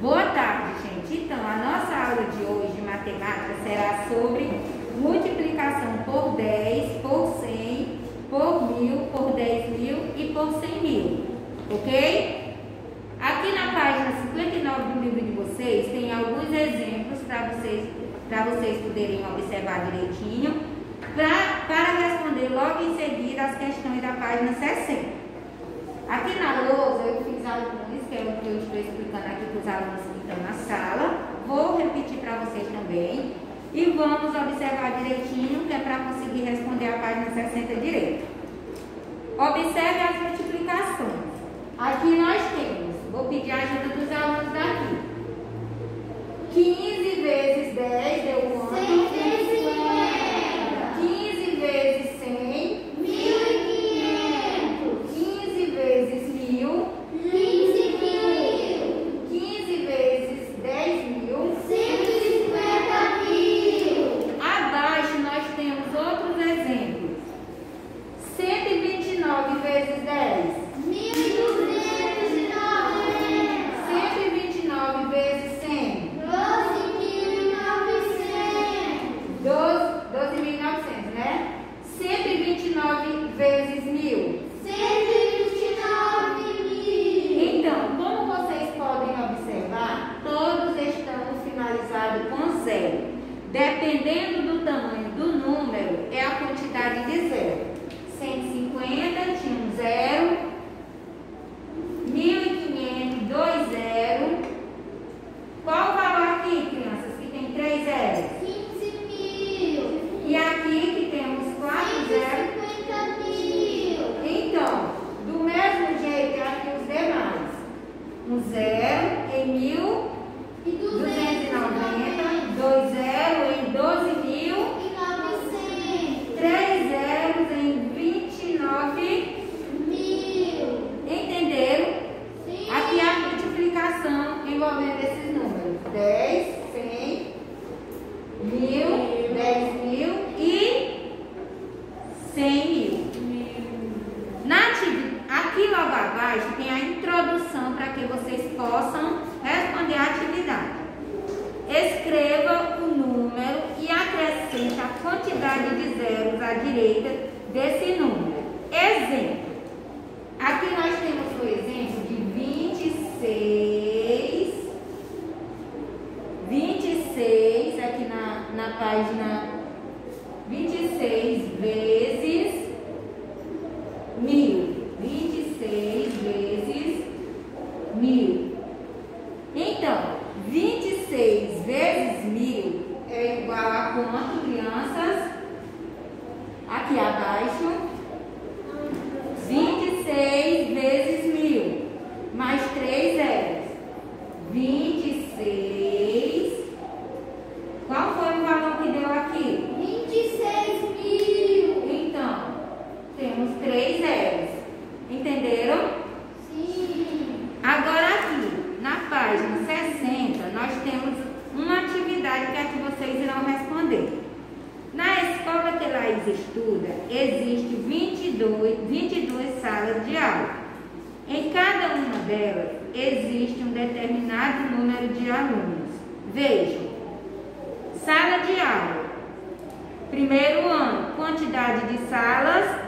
Boa tarde, gente. Então, a nossa aula de hoje de matemática será sobre multiplicação por 10, por 100, por mil, por 10 mil e por 100 mil. Ok? Aqui na página 59 do livro de vocês tem alguns exemplos para vocês, vocês poderem observar direitinho para responder logo em seguida as questões da página 60. Aqui na lousa eu fiz algo que é que eu estou explicando aqui para os alunos que estão na sala. Vou repetir para vocês também. E vamos observar direitinho, que é para conseguir responder a página 60 direito. Observe as multiplicações. Aqui nós temos, vou pedir a ajuda dos alunos daqui. 15 vezes 10 deu 11. Dependendo do tamanho do número, é a quantidade de zero. 150 tinha um zero. 1.500, dois zero. Qual o valor aqui, crianças, que tem três zeros? 15 mil. E aqui que temos quatro zeros. 150 mil. Então, do mesmo jeito é aqui os demais. Um zero em mil, E 290, dois zeros em doze mil, E 900 três zeros em 29. mil. Entenderam? Sim. Aqui é a multiplicação envolvendo esses números. 10, 100, mil, 10 mil e 100 mil. Na aqui logo abaixo tem a introdução para que vocês possam responder a atividade. Escreva o número e acrescente a quantidade de zeros à direita desse número. Exemplo. Aqui nós temos o exemplo de 26. 26, aqui na, na página 26 vezes mil. 26 vezes mil. Então, 26 vezes mil é igual a quanto, crianças? Aqui abaixo. 26 vezes mil. Mais 3 zeros. 26. Qual foi o valor que deu aqui? 26 mil. Então, temos 3 zeros. Entenderam? Sim. Agora aqui, na página 60, nós temos uma atividade que é que vocês irão responder. Na escola estuda, existe 22, 22 salas de aula. Em cada uma delas, existe um determinado número de alunos. Vejam, sala de aula. Primeiro ano, quantidade de salas.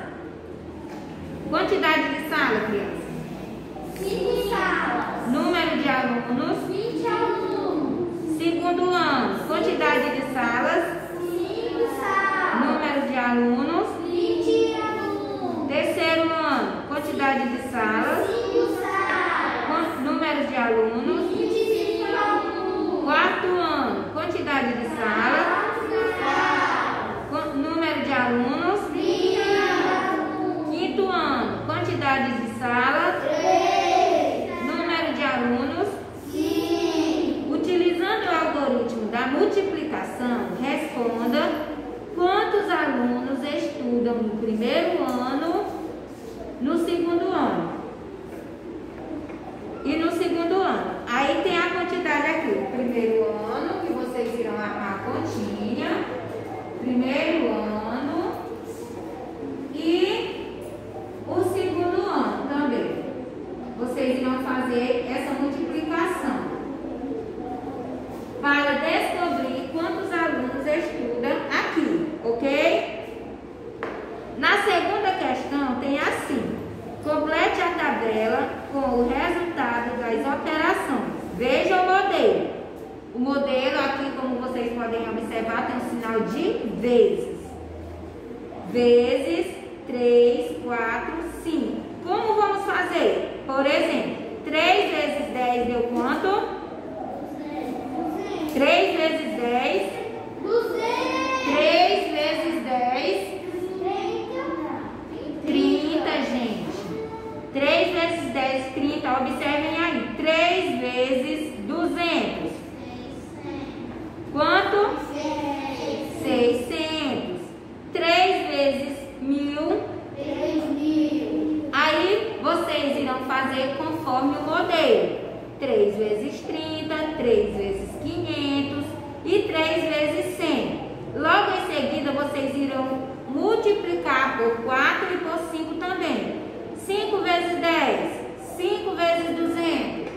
Quantidade de sala, criança. 5 salas. Número de alunos. 20 alunos. Segundo ano, quantidade de salas. 5 salas. Número de alunos. 20 alunos. Terceiro ano, quantidade de salas. 5 salas. quan- Número de alunos. 25 alunos. Quarto ano, quantidade de salas. 4 salas. quan- Número de alunos. 20 alunos. Quinto ano, quantidade de salas. 3. Número de alunos. 5. Utilizando o algoritmo da multiplicação, responda quantos alunos estudam no primeiro ano, no segundo ano e no segundo ano. Aí tem a quantidade aqui, o primeiro ano, que vocês irão armar a continha, primeiro ano e o segundo ano também. Vocês irão fazer essa multiplicação. modelo aqui, como vocês podem observar, sinal de vezes. Vezes 3, 4, 5. Como vamos fazer? Por exemplo, 3 vezes 10 deu quanto? 3 vezes 10. 3 vezes 10. 30, gente. 3 vezes 10, 30. Observem aí. 3 vezes 200. Quanto? 600. 3 vezes 1000. Aí vocês irão fazer conforme o modelo. 3 vezes 30, 3 vezes 500 e 3 vezes 100. Logo em seguida vocês irão multiplicar por 4 e por 5 também. 5 vezes 10, 5 vezes 200,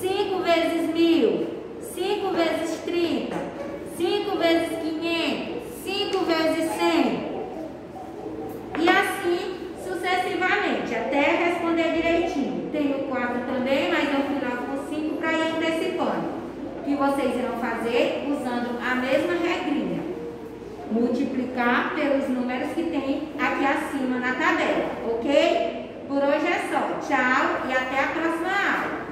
5 vezes 1000, 5 vezes 30, 5 vezes 500, 5 vezes 100. E assim sucessivamente, até responder direitinho. Tem o 4 também, mas eu fui lá com 5 para ir antecipando. Que vocês irão fazer usando a mesma regrinha. Multiplicar pelos números que tem aqui acima na tabela, ok? Por hoje é só. Tchau e até a próxima aula.